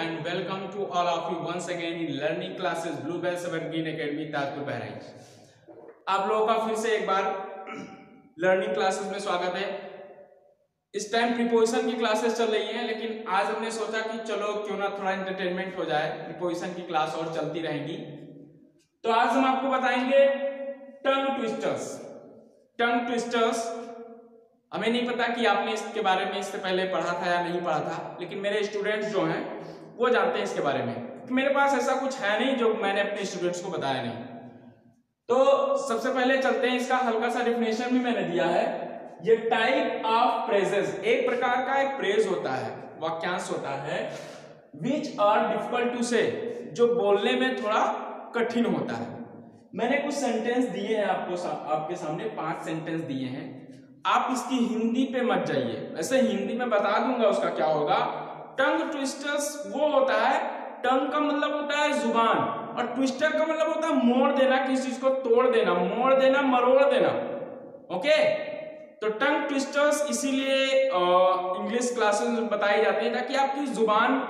and welcome to all of you once again in learning classes Bluebell Seventeen Academy Tajpur Bahraich आप लोगों का फिर से एक बार लर्निंग क्लासेस में स्वागत है। इस टाइम प्रिपोजिशन की क्लासेस चल रही हैं, लेकिन आज हमने सोचा कि चलो क्यों ना थोड़ा एंटरटेनमेंट हो जाए प्रिपोजिशन की क्लास और चलती रहेंगी। तो आज हम आपको बताएँगे टंग ट्विस्टर्स टंग ट्विस्टर्स हमें नहीं पता कि आपने इसके बारे में इससे पहले पढ़ा था या नहीं पढ़ा था, लेकिन मेरे स्टूडेंट्स जो हैं वो जानते हैं इसके बारे में। मेरे पास ऐसा कुछ है नहीं जो मैंने अपने स्टूडेंट्स को बताया नहीं। तो सबसे पहले चलते हैं इसका हल्का सा डिफिनेशन भी मैंने दिया है। ये टाइप ऑफ़ प्रेजेस एक प्रकार का एक प्रेज होता है वाक्यांश होता है विच आर डिफ़िकल्ट टू से जो बोलने में थोड़ा कठिन होता है। मैंने कुछ सेंटेंस दिए हैं आपको सा, आपके सामने पाँच सेंटेंस दिए हैं। आप इसकी हिंदी पे मत जाइए। वैसे हिंदी में बता दूँगा उसका क्या होगा। टंग ट्विस्टर्स वो होता है, टंग का मतलब होता है ज़ुबान, और ट्विस्टर का मतलब होता है मोड़ देना, किसी चीज़ को तोड़ देना, मोड़ देना, मरोड़ देना, ओके? तो टंग ट्विस्टर्स इसीलिए इंग्लिश क्लासेस में बताई जाती है ताकि आपकी ज़ुबान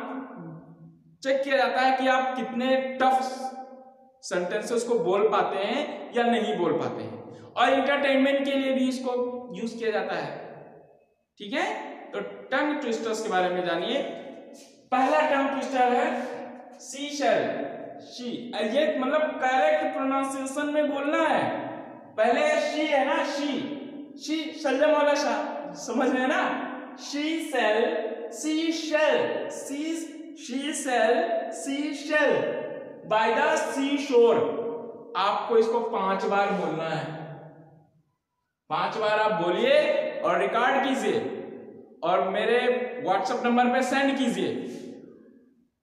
चेक किया जाता है कि आप कितने टफ सेंटेंसेस को बोल पाते हैं या नहीं बोल पाते हैं। और इंटरटेनमेंट के लिए भी इसको यूज़ किया जाता है। ठीक है? तो टंग ट्विस्टर्स के बारे में जानिए। पहला टर्म ट्विस्टर है सी शेल शी ये मतलब करेक्ट प्रोनाउंसिएशन में बोलना है। पहले शी है ना शी शी शलजम वाला शा, समझ रहे ना? She sell sea shell sea she sell sea shell by the sea shore आपको इसको पाँच बार बोलना है। पाँच बार आप बोलिए और रिकॉर्ड कीजिए। और मेरे व्हाट्सएप नंबर पे सेंड कीजिए।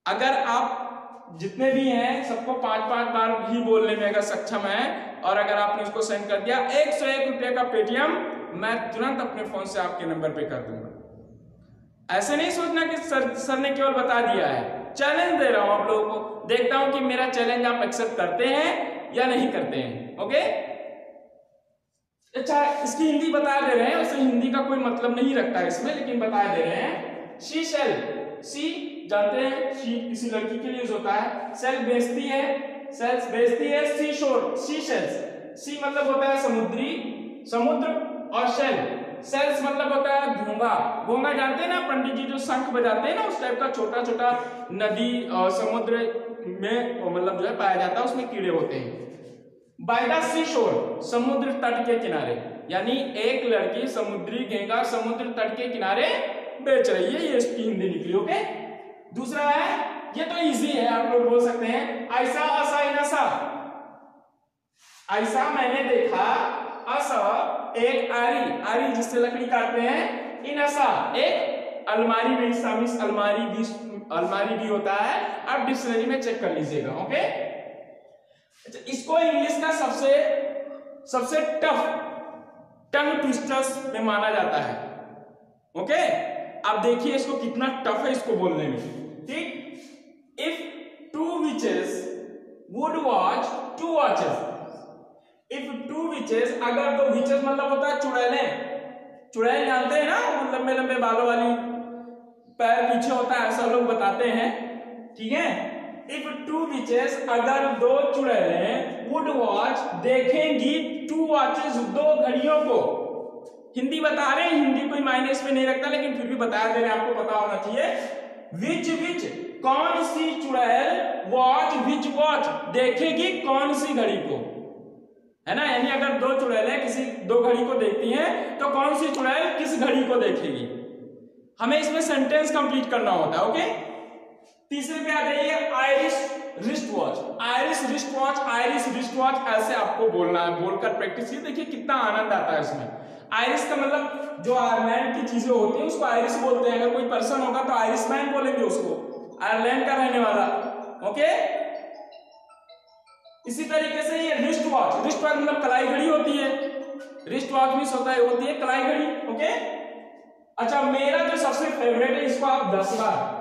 अगर आप जितने भी हैं, सबको पाँच पाँच बार ही बोलने में अगर सक्षम है, और अगर आपने उसको सेंड कर दिया, एक सौ एक रुपये का पेटीएम, मैं तुरंत अपने फ़ोन से आपके नंबर पे कर दूँगा। ऐसे नहीं सोचना कि सर सर ने केवल बता दिया है। चैलेंज दे रहा हूँ आप लोगों को। देखता हूँ कि मेरा चैलेंज आप एक्सेप्ट करते हैं या नहीं करते हैं। ओके अच्छा इसकी हिंदी बता दे रहे हैं वैसे हिंदी का कोई मतलब नहीं रखता है इसमें, लेकिन बता दे रहे हैं। शी सेल सी जानते हैं, शी किसी लड़की के लिए यूज़ होता है। सेल बेचती है सेल्स बेचती है सी शोर सी शेल्स। सी मतलब होता है समुद्री, समुद्र और शेल। सेल्स मतलब होता है घोंगा घोंगा जानते हैं ना, पंडित जी जो शंख बजाते हैं ना, उस टाइप का छोटा छोटा नदी और समुद्र में मतलब जो है पाया जाता है, उसमें कीड़े होते हैं। बाय द सी शोर समुद्र तट के किनारे, यानी एक लड़की समुद्री गेंगा समुद्र तट के किनारे बेच रही है, ये हिंदी निकली ओके दूसरा है, ये तो इजी है, आप लोग बोल सकते हैं, ऐसा असा इनसा ऐसा। मैंने देखा असा एक आरी आरी जिससे लकड़ी काटते हैं इनसा एक अलमारी में अलमारी भी अलमारी भी होता है, आप डिक्शनरी में चेक कर लीजिएगा ओके अच्छा इसको इंग्लिश का सबसे सबसे टफ टंग ट्विस्टर्स में माना जाता है। ओके आप देखिए इसको कितना टफ है इसको बोलने में। ठीक? If two witches would watch two watches if two witches अगर दो विचेस मतलब होता है चुड़ैले। चुड़ैल जानते हैं ना? लंबे लंबे बालों वाली। पैर पीछे होता है, ऐसा लोग बताते हैं। ठीक है? इफ़ टू विचेस अगर दो चुड़ैले वॉच देखेंगी टू वॉचेस दो घड़ियों को। हिंदी बता रहे हैं, हिंदी कोई मायने इसमें नहीं रखता, लेकिन फिर भी बता दे रहे आपको पता होना चाहिए। विच विच कौन सी चुड़ैल वॉच विच वॉच देखेगी कौन सी घड़ी को? है ना? यानी अगर दो चुड़ैलें किसी दो घड़ी को देखती हैं तो कौन सी चुड़ैल किस घड़ी को देखेगी? हमें इसमें सेंटेंस कंप्लीट करना होता है ओके तीसरे पे आ जाइए Irish wrist watch Irish wrist watch Irish wrist watch ऐसे आपको बोलना है, बोलकर प्रैक्टिस कीजिए। देखिए कितना आनंद आता है इसमें। आयरिश का मतलब जो आयरलैंड की चीज़ें होती है, उसको आयरिश बोलते हैं। अगर कोई पर्सन होगा तो आयरिश मैन बोलेंगे उसको। आयरलैंड का रहने वाला। ओके इसी तरीके से ये रिस्ट वॉच रिस्ट वॉच मतलब कलाई घड़ी होती है। रिस्ट वॉच भी होता है, होती है कलाई घड़ी। ओके अच्छा मेरा जो सबसे फेवरेट है, इसको आप दस बार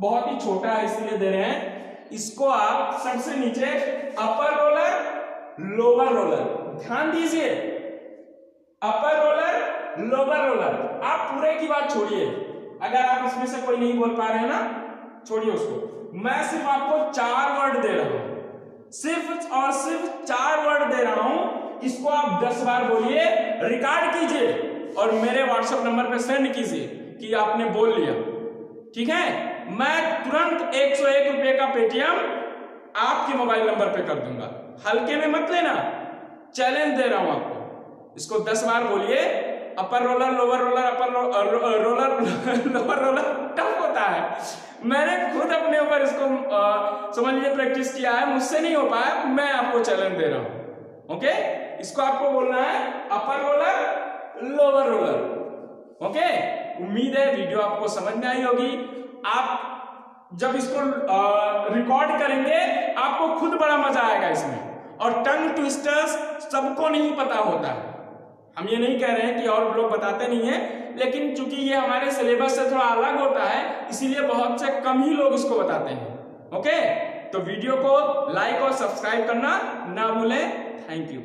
बहुत ही छोटा है, इसलिए दे रहे हैं। इसको आप सबसे नीचे अपर रोलर लोअर रोलर ध्यान दीजिए अपर रोलर लोअर रोलर आप पूरे की बात छोड़िए। अगर आप इसमें से कोई नहीं बोल पा रहे हैं ना, छोड़िए उसको। मैं सिर्फ़ आपको चार वर्ड दे रहा हूँ। सिर्फ़ और सिर्फ़ चार वर्ड दे रहा हूँ। इसको आप दस बार बोलिए रिकॉर्ड कीजिए और मेरे व्हाट्सएप नंबर पर सेंड कीजिए कि आपने बोल लिया। ठीक है? मैं तुरंत एक सौ एक रुपए का पेटीएम आपके मोबाइल नंबर पे कर दूँगा। हल्के में मत लेना। चैलेंज दे रहा हूँ आपको। इसको दस बार बोलिए। Upper roller lower roller upper roller lower roller tough होता है। मैंने खुद अपने ऊपर इसको समझ लीजिए प्रैक्टिस किया है। मुझसे नहीं हो पाया। मैं आपको चैलेंज दे रहा हूँ। ओके इसको आपको बोलना है upper roller lower roller okay उम्मीद है वीडियो आपको समझ में आई होगी। आप जब इसको रिकॉर्ड करेंगे, आपको खुद बड़ा मज़ा आएगा इसमें। और टंग ट्विस्टर्स सबको नहीं पता होता। है हम ये नहीं कह रहे हैं कि और लोग बताते नहीं है, लेकिन चूँकि ये हमारे सिलेबस से थोड़ा अलग होता है, इसीलिए बहुत से कम ही लोग इसको बताते हैं। ओके तो वीडियो को लाइक और सब्सक्राइब करना ना भूलें। Thank you